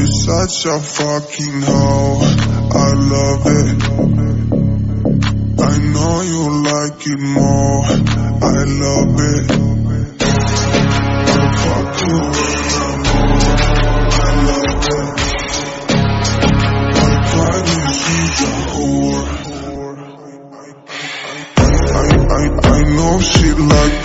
You're such a fucking hoe. I love it. I know you like it more. I love it. Fuck you I. I love it. I whore. I, I, I know she like